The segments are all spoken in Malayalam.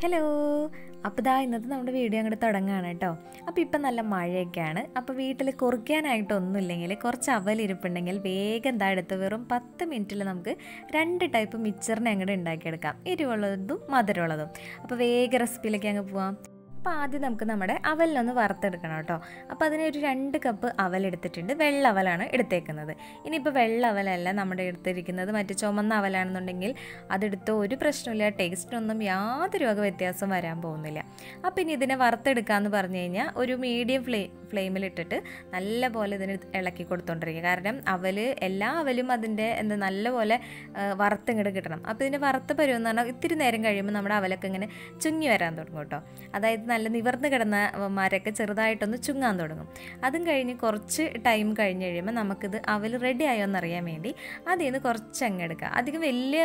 ഹലോ അപ്പോൾ ഇതാ ഇന്നത്തെ നമ്മുടെ വീഡിയോ അങ്ങോട്ട് തുടങ്ങുകയാണ് കേട്ടോ അപ്പോൾ ഇപ്പം നല്ല മഴയൊക്കെയാണ്. അപ്പോൾ വീട്ടിൽ കുറിക്കാനായിട്ടൊന്നുമില്ലെങ്കിൽ കുറച്ച് അവലിരിപ്പുണ്ടെങ്കിൽ വേഗം എന്താ എടുത്ത് വെറും പത്ത് മിനിറ്റിൽ നമുക്ക് രണ്ട് ടൈപ്പ് മിക്സറിനെ അങ്ങോട്ട് ഉണ്ടാക്കിയെടുക്കാം. എരിവുള്ളതും മധുരമുള്ളതും. അപ്പോൾ വേഗം റെസിപ്പിയിലേക്ക് അങ്ങ് പോവാം. അപ്പോൾ ആദ്യം നമുക്ക് നമ്മുടെ അവലിനൊന്ന് വറുത്തെടുക്കണം കേട്ടോ. അപ്പോൾ അതിന് ഒരു രണ്ട് കപ്പ് അവൽ എടുത്തിട്ടുണ്ട്. വെള്ള അവലാണ് എടുത്തേക്കുന്നത്. ഇനിയിപ്പോൾ വെള്ള അവലല്ല നമ്മുടെ എടുത്തിരിക്കുന്നത്. മറ്റു ചുമന്ന അവലാണെന്നുണ്ടെങ്കിൽ അതെടുത്ത് ഒരു പ്രശ്നമില്ല. ടേസ്റ്റിനൊന്നും യാതൊരു വക വ്യത്യാസം വരാൻ പോകുന്നില്ല. അപ്പോൾ ഇനി ഇതിനെ വറുത്തെടുക്കാമെന്ന് പറഞ്ഞു കഴിഞ്ഞാൽ ഒരു മീഡിയം ഫ്ലേ ഫ്ലെയിമിലിട്ടിട്ട് നല്ല പോലെ ഇതിന് ഇളക്കി കൊടുത്തോണ്ടിരിക്കുക. കാരണം അവൽ എല്ലാ അവലും അതിന്റെ എന്താ നല്ല പോലെ വറുത്തിങ്ങോട്ട് കിട്ടണം. അപ്പോൾ ഇതിന് വറുത്ത് പരുവെന്ന് പറഞ്ഞാൽ ഇത്തിരി നേരം കഴിയുമ്പോൾ നമ്മുടെ അവലൊക്കെ ഇങ്ങനെ ചുങ്ങി വരാൻ തുടങ്ങും കേട്ടോ. അതായത് നല്ല നിവർന്ന് കിടന്ന മരമൊക്കെ ചെറുതായിട്ടൊന്ന് ചുങ്ങാൻ തുടങ്ങും. അതും കഴിഞ്ഞ് കുറച്ച് ടൈം കഴിഞ്ഞ് കഴിയുമ്പോൾ നമുക്കിത് അവൽ റെഡി ആയോ എന്നറിയാൻ വേണ്ടി അതിൽ നിന്ന് കുറച്ച് അങ്ങ് എടുക്കുക അധികം വലിയ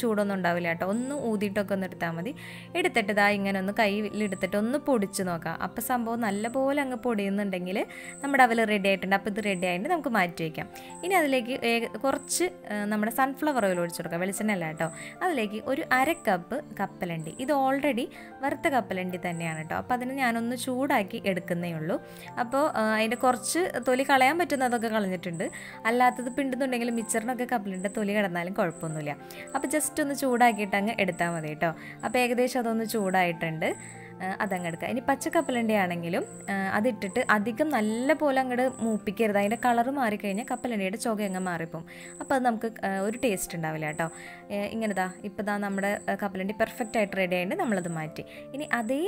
ചൂടൊന്നും ഉണ്ടാവില്ല കേട്ടോ. ഒന്ന് ഊതിയിട്ടൊക്കെ ഒന്ന് എടുത്താൽ മതി. എടുത്തിട്ട് ഇതാ ഇങ്ങനെ ഒന്ന് കയ്യിലെടുത്തിട്ട് ഒന്ന് പൊടിച്ച് നോക്കാം. അപ്പോൾ സംഭവം നല്ലപോലെ അങ്ങ് പൊടിയുന്നുണ്ടെങ്കിൽ നമ്മുടെ അവൽ റെഡി ആയിട്ടുണ്ട്. അപ്പോൾ ഇത് റെഡി ആയിട്ട് നമുക്ക് മാറ്റി വയ്ക്കാം ഇനി അതിലേക്ക് കുറച്ച് നമ്മുടെ സൺഫ്ലവർ ഓയിൽ ഒഴിച്ചു കൊടുക്കാം. വെളിച്ചെണ്ണ അല്ല കേട്ടോ. അതിലേക്ക് ഒരു അര കപ്പ് കപ്പലണ്ടി. ഇത് ഓൾറെഡി വറുത്ത കപ്പലണ്ടി തന്നെയാണ് അപ്പോൾ അതിന് ഞാനൊന്ന് ചൂടാക്കി എടുക്കുന്നേ ഉള്ളൂ. അപ്പോൾ അതിന്റെ കുറച്ച് തൊലി കളയാൻ പറ്റുന്നതൊക്കെ കളഞ്ഞിട്ടുണ്ട്. അല്ലാത്തത് പിണ്ടുന്നുണ്ടെങ്കിൽ മിച്ചറിനൊക്കെ കപ്പലിന്റെ തൊലി കിടന്നാലും കുഴപ്പമൊന്നുമില്ല. അപ്പോൾ ജസ്റ്റ് ഒന്ന് ചൂടാക്കിയിട്ട് അങ്ങ് എടുത്താൽ മതി കേട്ടോ. അപ്പോൾ ഏകദേശം അതൊന്ന് ചൂടായിട്ടുണ്ട്. അതങ്ങ് എടുക്കുക. ഇനി പച്ചക്കപ്പലണ്ടി ആണെങ്കിലും അതിട്ടിട്ട് അധികം നല്ല പോലെ അങ്ങോട്ട് മൂപ്പിക്കരുത്. അതിന്റെ കളറ് മാറിക്കഴിഞ്ഞാൽ കപ്പലണ്ടിയുടെ ചുക അങ്ങ് മാറിപ്പോവും. അപ്പോൾ അത് നമുക്ക് ഒരു ടേസ്റ്റ് ഉണ്ടാവില്ല കേട്ടോ. ഇങ്ങനെതാ ഇപ്പോൾ ദാ നമ്മുടെ കപ്പലണ്ടി പെർഫെക്റ്റ് ആയിട്ട് റെഡി ആയിട്ട് നമ്മളത് മാറ്റി. ഇനി അതേ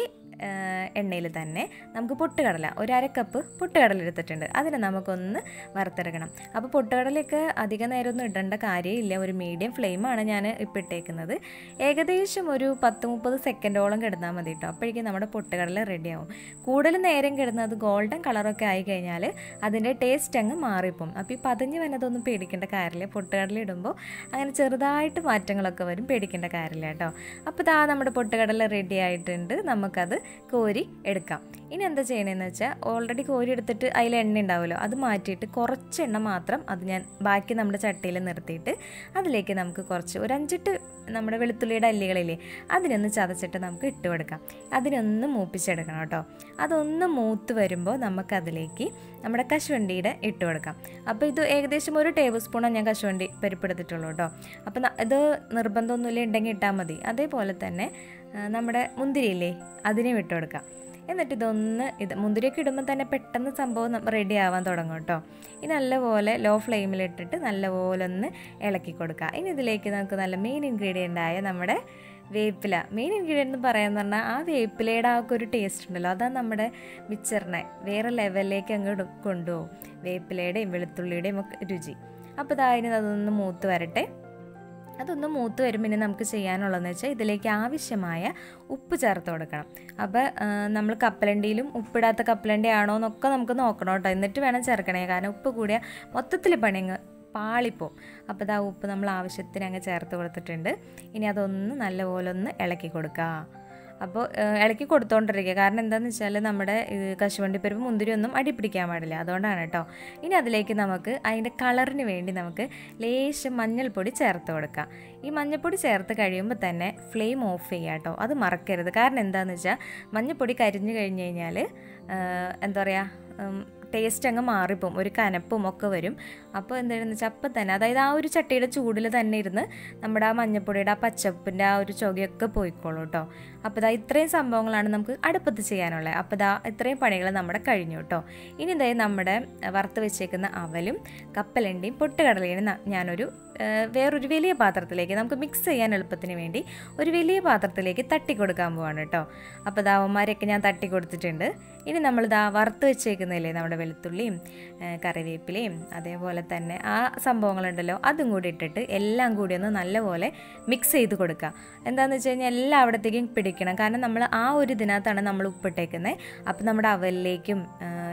എണ്ണയിൽ തന്നെ നമുക്ക് പൊട്ടുകടല ഒരു അര കപ്പ് പൊട്ടുകടല എടുത്തിട്ടുണ്ട്. അതിനെ നമുക്കൊന്ന് വറുത്തെടുക്കണം. അപ്പോൾ പൊട്ടുകടലയൊക്കെ അധിക നേരമൊന്നും ഇടേണ്ട കാര്യമില്ല. ഒരു മീഡിയം ഫ്ലെയിമാണ് ഞാൻ ഇപ്പോൾ ഇട്ടേക്കുന്നത്. ഏകദേശം ഒരു പത്ത് മുപ്പത് സെക്കൻഡോളം കിടന്നാൽ മതി കേട്ടോ. അപ്പോഴേക്കും നമ്മുടെ പൊട്ടുകടല റെഡിയാവും കൂടുതൽ നേരം കിടന്ന് അത് ഗോൾഡൻ കളറൊക്കെ ആയി കഴിഞ്ഞാൽ അതിന്റെ ടേസ്റ്റ് അങ്ങ് മാറിപ്പോം അപ്പോൾ ഈ പതഞ്ഞ് വന്നതൊന്നും പേടിക്കേണ്ട കാര്യമില്ല. പൊട്ടുകടല ഇടുമ്പോൾ അങ്ങനെ ചെറുതായിട്ട് മാറ്റങ്ങളൊക്കെ വരും. പേടിക്കേണ്ട കാര്യമില്ല കേട്ടോ. അപ്പോൾ ഇതാ നമ്മുടെ പൊട്ടുകടല റെഡി ആയിട്ടുണ്ട്. നമുക്കത് കോരി എടുക്കാം. ഇനി എന്താ ചെയ്യണമെന്ന് വെച്ചാൽ ഓൾറെഡി കോരി എടുത്തിട്ട് അതിൽ എണ്ണ ഉണ്ടാവുമല്ലോ അത് മാറ്റിയിട്ട് കുറച്ച് എണ്ണ മാത്രം അത് ഞാൻ ബാക്കി നമ്മുടെ ചട്ടിയിൽ നിർത്തിയിട്ട് അതിലേക്ക് നമുക്ക് കുറച്ച് ഒരു അഞ്ചെട്ട് നമ്മുടെ വെളുത്തുള്ളിയുടെ അല്ലികളില്ലേ അതിനൊന്ന് ചതച്ചിട്ട് നമുക്ക് ഇട്ട് കൊടുക്കാം. അതിനൊന്ന് മൂപ്പിച്ചെടുക്കണം കേട്ടോ. അതൊന്ന് മൂത്ത് വരുമ്പോൾ നമുക്കതിലേക്ക് നമ്മുടെ കശുവണ്ടിയുടെ ഇട്ട് കൊടുക്കാം. അപ്പോൾ ഇത് ഏകദേശം ഒരു ടേബിൾ സ്പൂണാണ് ഞാൻ കശുവണ്ടി പരിപ്പെടുത്തിട്ടുള്ളൂ കേട്ടോ. അപ്പോൾ ഇത് നിർബന്ധമൊന്നുമില്ല ഉണ്ടെങ്കിൽ ഇട്ടാൽ മതി. അതേപോലെ തന്നെ നമ്മുടെ മുന്തിരിയില്ലേ അതിനെ ഇട്ട് കൊടുക്കാം. എന്നിട്ട് ഇതൊന്ന് ഇത് മുന്തിരിയൊക്കെ ഇടുമ്പോൾ തന്നെ പെട്ടെന്ന് സംഭവം റെഡി ആവാൻ തുടങ്ങും കേട്ടോ. ഇനി നല്ലപോലെ ലോ ഫ്ലെയിമിലിട്ടിട്ട് നല്ലപോലെ ഒന്ന് ഇളക്കി കൊടുക്കുക. ഇനി ഇതിലേക്ക് നമുക്ക് നല്ല മെയിൻ ഇൻഗ്രീഡിയന്റ് ആയ നമ്മുടെ വേപ്പില. മെയിൻ ഇൻഗ്രീഡിയന്റ് എന്ന് പറഞ്ഞാൽ ആ വേപ്പിലയുടെ ആ ഒരു ടേസ്റ്റ് ഉണ്ടല്ലോ. അതാണ് നമ്മുടെ മിച്ചറിനെ വേറെ ലെവലിലേക്ക് അങ്ങ് കൊണ്ടുപോകും വേപ്പിലയുടെയും വെളുത്തുള്ളിയുടെയും ഒക്കെ രുചി. അപ്പോൾ ഇതായിരുന്നു അതൊന്ന് മൂത്ത് വരട്ടെ. അതൊന്ന് മൂത്ത് വരുമ്പോൾ ഇനി നമുക്ക് ചെയ്യാനുള്ളതെന്ന് വെച്ചാൽ ഇതിലേക്ക് ആവശ്യമായ ഉപ്പ് ചേർത്ത് കൊടുക്കണം. അപ്പോൾ നമ്മൾ കപ്പലണ്ടിയിലും ഉപ്പിടാത്ത കപ്പലണ്ടി ആണോ എന്നൊക്കെ നമുക്ക് നോക്കണം കേട്ടോ. എന്നിട്ട് വേണം ചേർക്കണേ. കാരണം ഉപ്പ് കൂടിയ മൊത്തത്തിൽ പണി പാളിപ്പോവും അപ്പോൾ ഇതാ ഉപ്പ് നമ്മൾ ആവശ്യത്തിന് അങ്ങ് ചേർത്ത് കൊടുത്തിട്ടുണ്ട്. ഇനി അതൊന്ന് നല്ലപോലെ ഒന്ന് ഇളക്കി കൊടുക്കുക അപ്പോൾ ഇളക്കി കൊടുത്തോണ്ടിരിക്കുക. കാരണം എന്താണെന്ന് വെച്ചാൽ നമ്മുടെ കശുവണ്ടിപ്പരിപ്പ് മുന്തിരി ഒന്നും അടിപ്പിടിക്കാൻ പാടില്ല. അതുകൊണ്ടാണ് കേട്ടോ. ഇനി അതിലേക്ക് നമുക്ക് അതിന്റെ കളറിന് വേണ്ടി നമുക്ക് ലേശം മഞ്ഞൾപ്പൊടി ചേർത്ത് കൊടുക്കാം. ഈ മഞ്ഞൾപ്പൊടി ചേർത്ത് കഴിയുമ്പോൾ തന്നെ ഫ്ലെയിം ഓഫ് ചെയ്യുക കേട്ടോ. അത് മറക്കരുത്. കാരണം എന്താണെന്ന് വെച്ചാൽ മഞ്ഞൾപ്പൊടി കരിഞ്ഞു കഴിഞ്ഞ് കഴിഞ്ഞാൽ എന്താ പറയുക ടേസ്റ്റ് അങ്ങ് മാറിപ്പോവും. ഒരു കനപ്പും ഒക്കെ വരും. അപ്പോൾ എന്താണെന്ന് വെച്ചാൽ അപ്പം തന്നെ അതായത് ആ ഒരു ചട്ടിയുടെ ചൂടിൽ തന്നെ ഇരുന്ന് നമ്മുടെ ആ മഞ്ഞപ്പൊടിയുടെ ആ പച്ചപ്പിന്റെ ആ ഒരു ചുകയൊക്കെ പോയിക്കോളൂ കേട്ടോ. അപ്പോൾ ഇതാ ഇത്രയും സംഭവങ്ങളാണ് നമുക്ക് അടുപ്പത്ത് ചെയ്യാനുള്ളത്. അപ്പോൾ ഇതാ ഇത്രയും പണികൾ നമ്മുടെ കഴിഞ്ഞു കേട്ടോ. ഇനി ഇതായി നമ്മുടെ വറുത്ത് വെച്ചേക്കുന്ന അവലും കപ്പലണ്ടിയും പൊട്ടുകടലയും ഞാനൊരു വേറൊരു വലിയ പാത്രത്തിലേക്ക് നമുക്ക് മിക്സ് ചെയ്യാൻ എളുപ്പത്തിന് വേണ്ടി ഒരു വലിയ പാത്രത്തിലേക്ക് തട്ടി കൊടുക്കാൻ പോവാണ് കേട്ടോ. അപ്പോൾ ദാവന്മാരെയൊക്കെ ഞാൻ തട്ടി കൊടുത്തിട്ടുണ്ട് ഇനി നമ്മൾ ദാ വറുത്ത് വെച്ചേക്കുന്നില്ലേ നമ്മുടെ വെളുത്തുള്ളിയും കറിവേപ്പിലയും അതേപോലെ തന്നെ ആ സംഭവങ്ങളുണ്ടല്ലോ അതും കൂടി ഇട്ടിട്ട് എല്ലാം കൂടി ഒന്ന് നല്ലപോലെ മിക്സ് ചെയ്ത് കൊടുക്കുക. എന്താണെന്ന് വെച്ച് കഴിഞ്ഞാൽ എല്ലാം അവിടത്തേക്കും പിടിക്കണം. കാരണം നമ്മൾ ആ ഒരു ഇതിനകത്താണ് നമ്മൾ ഉപ്പിട്ടേക്കുന്നത് അപ്പോൾ നമ്മുടെ അവലിലേക്കും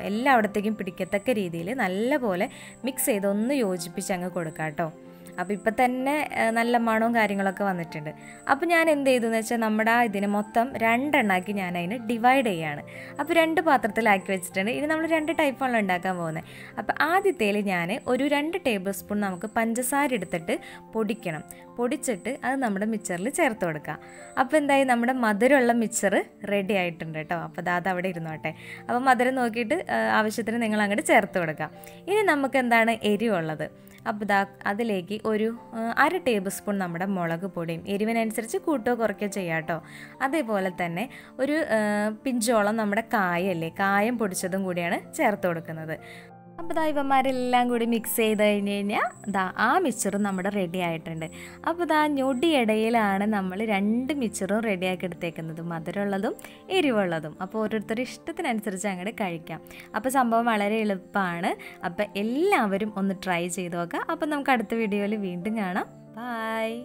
എല്ലാം അവിടത്തേക്കും പിടിക്കത്തക്ക രീതിയിൽ നല്ലപോലെ മിക്സ് ചെയ്ത് ഒന്ന് യോജിപ്പിച്ച് അങ്ങ് കൊടുക്കാം കേട്ടോ. അപ്പോൾ ഇപ്പം തന്നെ നല്ല മണവും കാര്യങ്ങളൊക്കെ വന്നിട്ടുണ്ട്. അപ്പോൾ ഞാൻ എന്ത് ചെയ്തു എന്ന് വെച്ചാൽ നമ്മുടെ ഇതിന് മൊത്തം രണ്ടെണ്ണാക്കി ഞാൻ അതിന് ഡിവൈഡ് ചെയ്യാണ്. അപ്പോൾ രണ്ട് പാത്രത്തിലാക്കി വെച്ചിട്ടുണ്ട്. ഇനി നമ്മൾ രണ്ട് ടൈപ്പാണ് ഉണ്ടാക്കാൻ പോകുന്നത് അപ്പോൾ ആദ്യത്തേൽ ഞാൻ ഒരു രണ്ട് ടേബിൾ സ്പൂൺ നമുക്ക് പഞ്ചസാര എടുത്തിട്ട് പൊടിക്കണം. പൊടിച്ചിട്ട് അത് നമ്മുടെ മിക്സറിൽ ചേർത്ത് കൊടുക്കുക അപ്പോൾ എന്തായി? നമ്മുടെ മധുരമുള്ള മിക്സർ റെഡി ആയിട്ടുണ്ട് കേട്ടോ. അപ്പോൾ അത് അവിടെ ഇരുന്നോട്ടെ. അപ്പോൾ മധുരം നോക്കിയിട്ട് ആവശ്യത്തിന് നിങ്ങൾ അങ്ങോട്ട് ചേർത്ത് കൊടുക്കുക ഇനി നമുക്ക് എന്താണ് എരിവുള്ളത്? അപ്പോൾ ഇതാ അതിലേക്ക് ഒരു അര ടേബിൾ സ്പൂൺ നമ്മുടെ മുളക് പൊടിയും എരിവിനനുസരിച്ച് കൂട്ടോ കുറയ്ക്കോ ചെയ്യാം കേട്ടോ. അതേപോലെ തന്നെ ഒരു പിഞ്ചോളം നമ്മുടെ കായല്ലേ കായം പൊടിച്ചതും കൂടിയാണ് ചേർത്ത് കൊടുക്കുന്നത്. അപ്പോൾ ദാ ഇവന്മാരെല്ലാം കൂടി മിക്സ് ചെയ്ത് കഴിഞ്ഞ് കഴിഞ്ഞാൽ ദാ ആ മിക്സറും നമ്മുടെ റെഡി ആയിട്ടുണ്ട്. അപ്പോൾ ദാ ഞൊടിയിടയിലാണ് നമ്മൾ രണ്ട് മിക്സറും റെഡിയാക്കി എടുത്തേക്കുന്നത്. മധുരമുള്ളതും എരിവുള്ളതും. അപ്പോൾ ഓരോരുത്തരുടെ ഇഷ്ടത്തിനനുസരിച്ച് അങ്ങോട്ട് കഴിക്കാം. അപ്പോൾ സംഭവം വളരെ എളുപ്പമാണ്. അപ്പോൾ എല്ലാവരും ഒന്ന് ട്രൈ ചെയ്ത് നോക്കാം. അപ്പോൾ നമുക്ക് അടുത്ത വീഡിയോയിൽ വീണ്ടും കാണാം. ബായ്